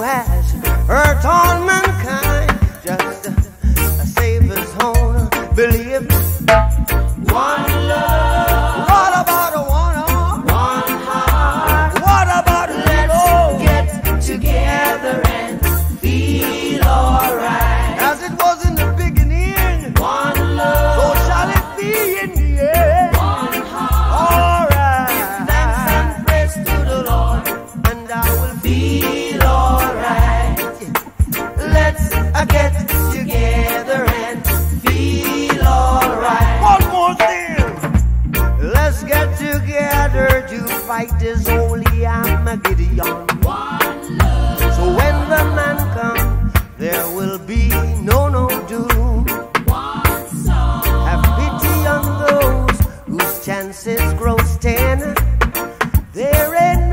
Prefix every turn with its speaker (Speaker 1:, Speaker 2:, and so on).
Speaker 1: has hurt all mankind. Just a, a Savior's own belief. One love. is holy, Armageddon. One love. So when the man comes, there will be no no doom. One soul. Have pity on those whose chances grow thin. There ain't